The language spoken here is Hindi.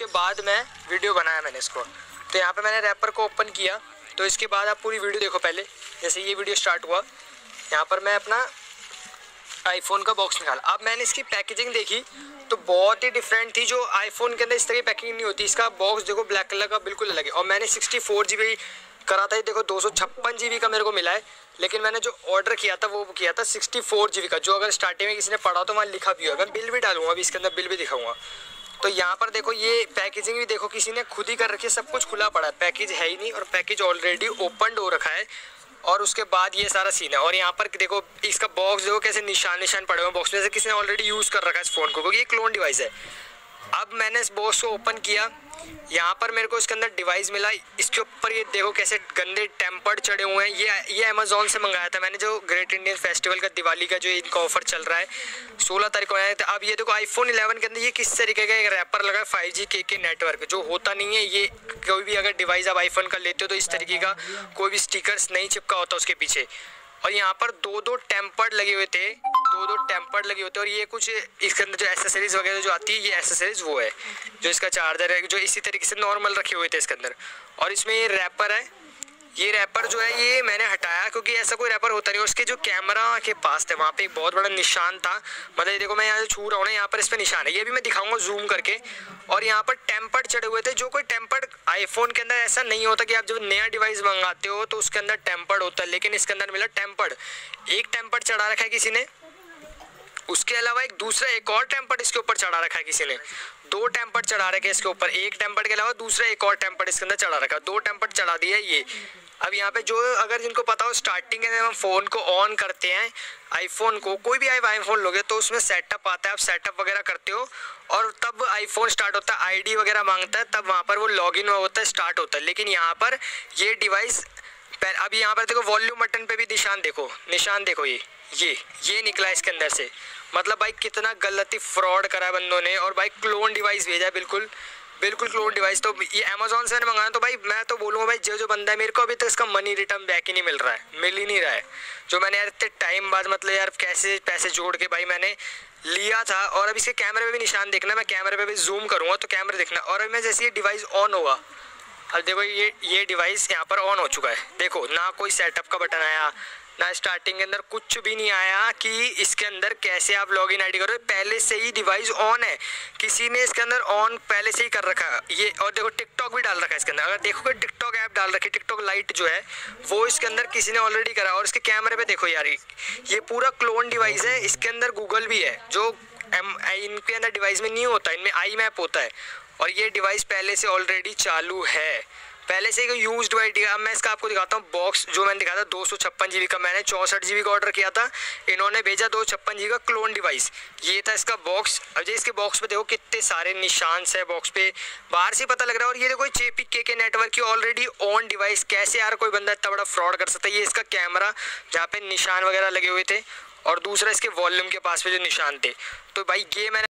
उसके बाद मैं वीडियो बनाया मैंने इसको। तो यहाँ पे मैंने रैपर को ओपन किया। तो इसके बाद आप पूरी वीडियो देखो पहले। जैसे ये वीडियो स्टार्ट हुआ। यहाँ पर मैं अपना आईफोन का बॉक्स निकाला। अब मैंने इसकी पैकेजिंग देखी। तो बहुत ही डिफरेंट थी जो आईफोन के अंदर इस तरह की पैकिंग नहीं होती। इसका बॉक्स देखो ब्लैक कलर का बिल्कुल अलग है। और मैंने सिक्सटी फोर जी बी करा था। देखो दो सौ छप्पन जी बी का मेरे को मिला है। लेकिन मैंने जो ऑर्डर किया था, वो किया था सिक्सटी फोर जी बी का। जो अगर स्टार्टिंग में किसी ने पढ़ा तो वहाँ लिखा भी होगा मैं बिल भी डालूँगा, अभी इसके अंदर बिल भी दिखाऊँगा। तो यहाँ पर देखो, ये पैकेजिंग भी देखो, किसी ने खुद ही कर रखी है, सब कुछ खुला पड़ा है। पैकेज है ही नहीं और पैकेज ऑलरेडी ओपन हो रखा है। और उसके बाद ये सारा सीन है। और यहाँ पर देखो, इसका बॉक्स देखो कैसे निशान निशान पड़े हुए बॉक्स में से किसी ने ऑलरेडी यूज़ कर रखा है इस फ़ोन को, क्योंकि ये क्लोन डिवाइस है। अब मैंने इस बॉक्स को ओपन किया। यहाँ पर मेरे को इसके अंदर डिवाइस मिला। इसके ऊपर ये देखो कैसे गंदे टेम्पर्ड चढ़े हुए हैं। ये ये अमेजोन से मंगाया था मैंने, जो ग्रेट इंडियन फेस्टिवल का, दिवाली का जो इनका ऑफ़र चल रहा है। सोलह तारीख को आया था अब ये देखो आईफोन 11 के अंदर ये किस तरीके का एक रैपर लगा है फाइव जी के के नेटवर्क जो होता नहीं है, ये कोई भी अगर डिवाइस आप आईफोन का लेते हो तो इस तरीके का कोई भी स्टिकर्स नहीं चिपका होता उसके पीछे। और यहाँ पर दो दो टेम्पर्ड लगे हुए थे। दो दो टेम्पर्ड लगे होते हैं और ये कुछ इसके अंदर जो एसेसरीज वगैरह जो आती है, ये एसेसरीज वो है, जो इसका चार्जर है, जो इसी तरीके से नॉर्मल रखे हुए थे इसके अंदर। और इसमें ये रैपर है। ये रैपर जो है, ये मैंने हटाया क्योंकि ऐसा कोई रैपर होता नहीं उसके जो कैमरा के पास थे, वहाँ पे एक बहुत बड़ा निशान था। मतलब देखो, मैं यहाँ छू रहा हूँ ना, यहाँ पर इस पर निशान है। ये भी मैं दिखाऊँगा जूम करके। और यहाँ पर टेम्पर्ड चढ़े हुए थे। जो कोई टेम्पर्ड आईफोन के अंदर ऐसा नहीं होता कि आप जब नया डिवाइस मंगाते हो तो उसके अंदर टेम्पर्ड होता है। लेकिन इसके अंदर मिला टेम्पर्ड एक टेम्पर्ड चढ़ा रखा है किसी ने। उसके अलावा एक दूसरा, एक और टेम्पर्ड इसके ऊपर चढ़ा रखा है किसी ने। दो टेम्पर्ड चढ़ा रखे इसके ऊपर। एक टेम्पर्ड के अलावा दूसरा, एक और टेम्पर्ड इसके अंदर चढ़ा रखा दो टेम्पर्ड चढ़ा दिया ये। अब यहाँ पे जो, अगर जिनको पता हो स्टार्टिंग में हम फ़ोन को ऑन करते हैं आईफोन को, कोई भी आई आईफोन लोगे तो उसमें सेटअप आता है। आप सेटअप वगैरह करते हो और तब आईफोन स्टार्ट होता है। आईडी वगैरह माँगता है, तब वहाँ पर वो लॉगिन होता है स्टार्ट होता है। लेकिन यहाँ पर ये डिवाइस अब यहाँ पर देखो वॉल्यूम बटन पे भी निशान देखो निशान देखो ये ये ये निकला इसके अंदर से। मतलब भाई, कितना गलती फ्रॉड करा बंदों ने, और भाई क्लोन डिवाइस भेजा है, बिल्कुल बिल्कुल क्लोन डिवाइस तो ये अमेजोन से मैंने मंगाया तो भाई, मैं तो बोलूँगा, भाई, जो जो बंदा है, मेरे को अभी तक इसका मनी रिटर्न बैक ही नहीं मिल रहा है, मिल ही नहीं रहा है। जो मैंने यार, इतने टाइम बाद मतलब यार, कैसे पैसे जोड़ के भाई, मैंने लिया था, और अब इसके कैमरे पे भी निशान देखना, मैं कैमरे पे भी जूम करूँगा तो कैमरे देखना। और अभी मैं जैसे ये डिवाइस ऑन होगा अब देखो ये ये डिवाइस यहाँ पर ऑन हो चुका है। देखो, ना कोई सेटअप का बटन आया, ना स्टार्टिंग के अंदर कुछ भी नहीं आया कि इसके अंदर कैसे आप लॉग इन आई करो पहले से ही डिवाइस ऑन है। किसी ने इसके अंदर ऑन पहले से ही कर रखा है। ये, और देखो टिकटॉक भी डाल रखा है इसके अंदर। अगर देखोगे टिकटॉक ऐप डाल रखी है टिकटॉक लाइट जो है, वो इसके अंदर किसी ने ऑलरेडी करा। और इसके कैमरे पे देखो यार, ये पूरा क्लोन डिवाइस है। इसके अंदर गूगल भी है, जो एम इनके अंदर डिवाइस में नहीं होता, इनमें आई मैप होता है। और ये डिवाइस पहले से ऑलरेडी चालू है। पहले से ही यूज़ डिवाइस अब मैं इसका आपको दिखाता हूँ बॉक्स जो मैंने दिखाया था, दो सौ छप्पन जी का मैंने, चौंसठ जी का ऑर्डर किया था। इन्होंने भेजा दो छप्पन जी का क्लोन डिवाइस ये था इसका बॉक्स अब जो इसके बॉक्स पे देखो कितने सारे निशान है बॉक्स पे। बाहर से पता लग रहा है, और ये देखो जेपी के के नेटवर्क की ऑलरेडी ऑन डिवाइस कैसे यार कोई बंदा इतना बड़ा फ्रॉड कर सकता है? ये इसका कैमरा जहाँ पे निशान वगैरह लगे हुए थे। और दूसरा इसके वॉल्यूम के पास पे जो निशान थे। तो भाई ये मैंने